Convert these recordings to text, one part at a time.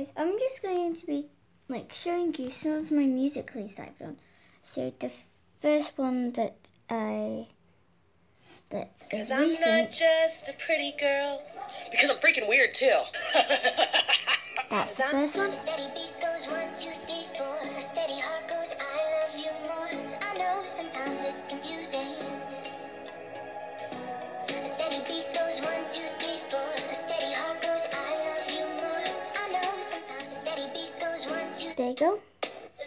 guys, I'm just going to be like showing you some of my Musical.ly that I've done. So the first one that I that is Cause I'm recent. not just a pretty girl. Because I'm freaking weird too. That's the first one. There you go.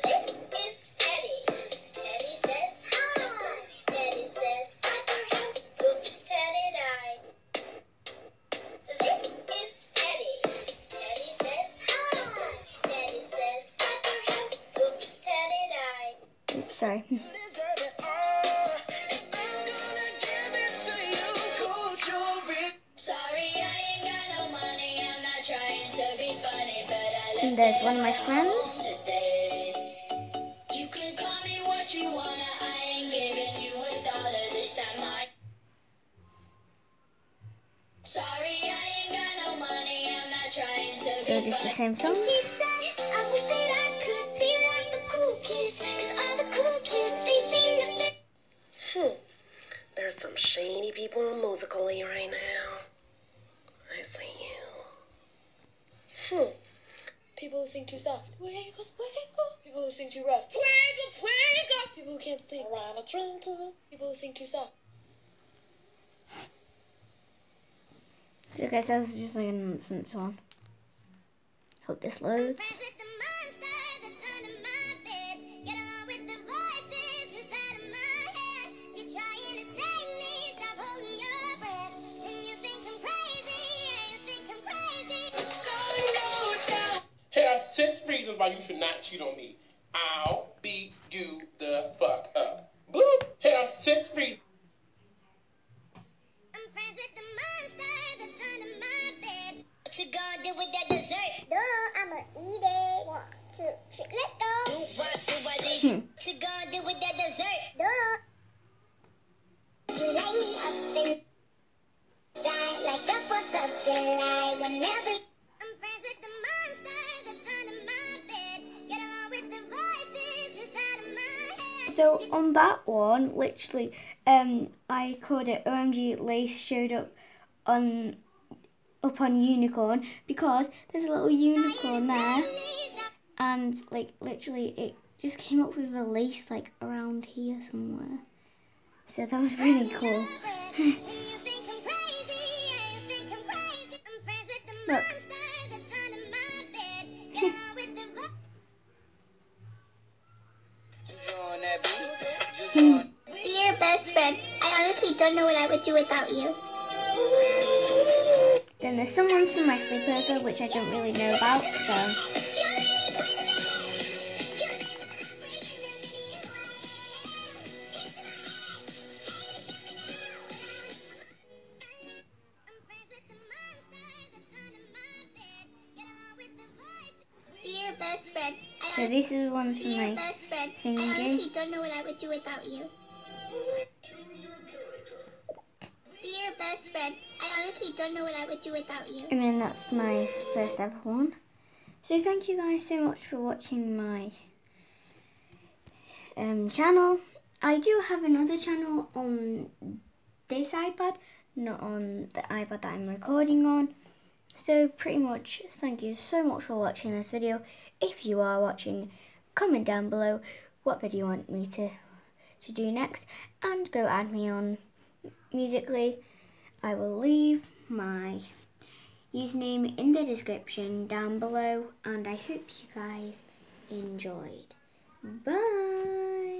This is Teddy. Teddy says hi. Teddy says clap your. Oops, Teddy died. This is Teddy. Teddy says hi. Teddy says clap your. Oops, Teddy died. Oops, sorry. Sorry, I ain't got no money. I'm not trying to be funny, but I And there's one of my friends. Kids, they seem to fit. Hmm. There's some shady people in Musical.ly right now. I see you. Hmm. People who sing too soft. Twinkle, twinkle. People who sing too rough. Twinkle, twinkle. People who can't sing. Around a twinkle. People who sing too soft. So guys, that was just like a nonsense one. Hope this loads. Friends with the monster that's under my bed. Get along with the voices inside of my head. You're trying to save me, stop holding your breath. And you think I'm crazy, yeah, you think I'm crazy. Here are six reasons why you should not cheat on me. I'll beat you the fuck up. Bloop. Here are six reasons. Hmm. What you gonna do with that dessert? Duh. You light me up inside like the 4th of July. Whenever I'm friends with the monster that's under my bed. Get along with the voices inside of my head. So on that one, literally, um, I called it OMG Lace showed up on up on unicorn because there's a little unicorn there, and like literally it just came up with a lace like around here somewhere. So that was really cool. Look. Dear best friend, I honestly don't know what I would do without you. Then there's some ones from my sleepover which I don't really know about. So so these are the ones from my best friend, singing I game. honestly don't know what I would do without you. Dear best friend, I honestly don't know what I would do without you. I mean, that's my first ever one. So thank you guys so much for watching my um, channel. I do have another channel on this iPad, not on the iPad that I'm recording on. So pretty much, thank you so much for watching this video. If you are watching, comment down below what video you want me to, to do next and go add me on Musical.ly. I will leave my username in the description down below and I hope you guys enjoyed. Bye!